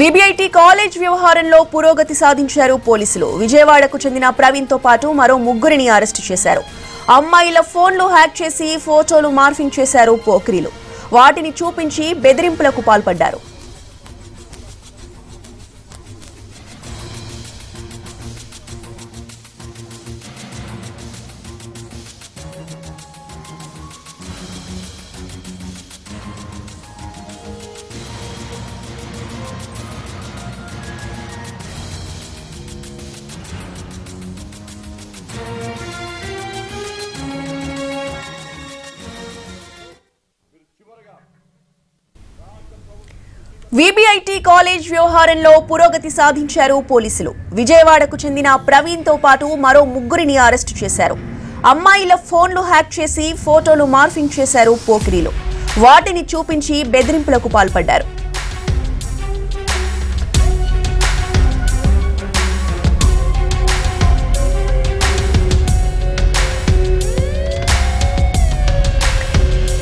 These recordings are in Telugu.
విబిఐటి కాలేజ్ వ్యవహారంలో పురోగతి సాధించారు పోలీసులు. విజయవాడకు చెందిన ప్రవీణ్తో పాటు మరో ముగ్గురిని అరెస్టు చేశారు. అమ్మాయిల ఫోన్లు హ్యాక్ చేసి ఫోటోలు మార్ఫింగ్ చేశారు పోక్రీలు. వాటిని చూపించి బెదిరింపులకు పాల్పడ్డారు. వీబీఐటీ కాలేజ్ వ్యవహారంలో పురోగతి సాధించారు పోలీసులు. విజయవాడకు చెందిన ప్రవీణ్తో పాటు మరో ముగ్గురిని అరెస్టు చేశారు. అమ్మాయిల ఫోన్లు హ్యాక్ చేసి ఫోటోలు మార్ఫింగ్ చేశారు పోకిరీలు. వాటిని చూపించి బెదిరింపులకు పాల్పడ్డారు.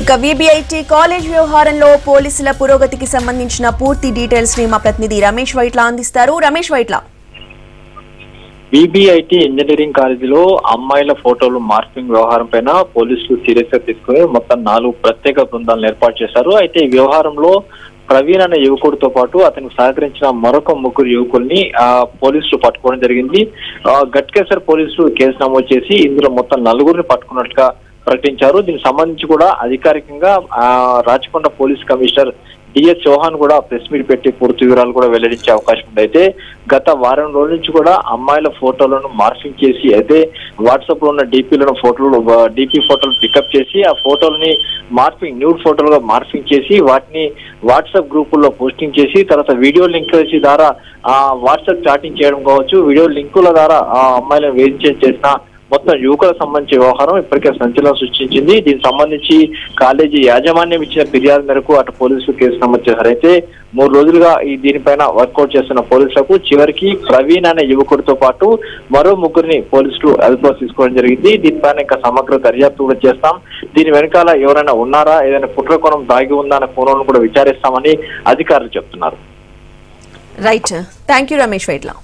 ఇక విబిఐటి కాలేజ్ వ్యవహారంలో పోలీసుల పురోగతికి సంబంధించిన పూర్తి డీటెయిల్స్ని మా ప్రతినిధి రమేష్ వైట్ల అందిస్తారు. రమేష్ వైట్ల. బీబీఐటి ఇంజనీరింగ్ కాలేజీలో అమ్మాయిల ఫోటోలు మార్పింగ్ వ్యవహారం పైన పోలీసులు సీరియస్గా తీసుకుని మొత్తం నాలుగు ప్రత్యేక బృందాలను ఏర్పాటు చేశారు. అయితే ఈ వ్యవహారంలో ప్రవీణ్ అనే యువకుడితో పాటు అతనికి సహకరించిన మరొక ముగ్గురు యువకుల్ని పోలీసులు పట్టుకోవడం జరిగింది. గట్కేసర్ పోలీసులు కేసు నమోదు చేసి ఇందులో మొత్తం నలుగురిని పట్టుకున్నట్టుగా ప్రకటించారు. దీనికి సంబంధించి కూడా అధికారికంగా Rachakonda police commissioner DS Chauhan కూడా ప్రెస్ మీట్ పెట్టి పూర్తి వివరాలు కూడా వెల్లడించే అవకాశం ఉంది అయితే గత వారం రోజుల నుంచి కూడా అమ్మాయిల ఫోటోలను మార్ఫింగ్ చేసి అయితే వాట్సాప్లో ఉన్న డీపీలను ఫోటోలు డీపీ ఫోటోలు పికప్ చేసి ఆ ఫోటోలని మార్ఫింగ్ న్యూడ్ ఫోటోలుగా మార్ఫింగ్ చేసి వాటిని వాట్సాప్ గ్రూపుల్లో పోస్టింగ్ చేసి తర్వాత వీడియో లింక్ ద్వారా ఆ వాట్సాప్ చాటింగ్ చేయడం కావచ్చు. వీడియో లింకుల ద్వారా ఆ అమ్మాయిలను వేధించే చేసిన మొత్తం యువకులకు సంబంధించి వ్యవహారం ఇప్పటికే సంచలనం సృష్టించింది. దీనికి సంబంధించి కాలేజీ యాజమాన్యం ఇచ్చిన ఫిర్యాదు మేరకు అటు పోలీసులు కేసు నమోదు చేశారు. అయితే మూడు రోజులుగా ఈ దీనిపైన వర్కౌట్ చేస్తున్న పోలీసులకు చివరికి ప్రవీణ్ అనే యువకుడితో పాటు మరో ముగ్గురిని పోలీసులు అదుపులో తీసుకోవడం జరిగింది. దీనిపైన ఇంకా సమగ్ర దర్యాప్తు కూడా చేస్తాం. దీని వెనకాల ఎవరైనా ఉన్నారా? ఏదైనా కుట్రకోణం దాగి ఉందా అనే కోణంలో కూడా విచారిస్తామని అధికారులు చెప్తున్నారు. Right thank you Ramesh Vaitla